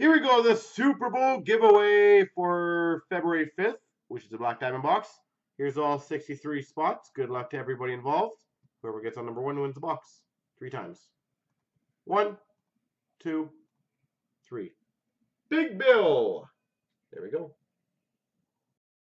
Here we go, the Super Bowl giveaway for February 5th, which is a Black Diamond box. Here's all 63 spots. Good luck to everybody involved. Whoever gets on number one wins the box. Three times. One, two, three. Big Bill.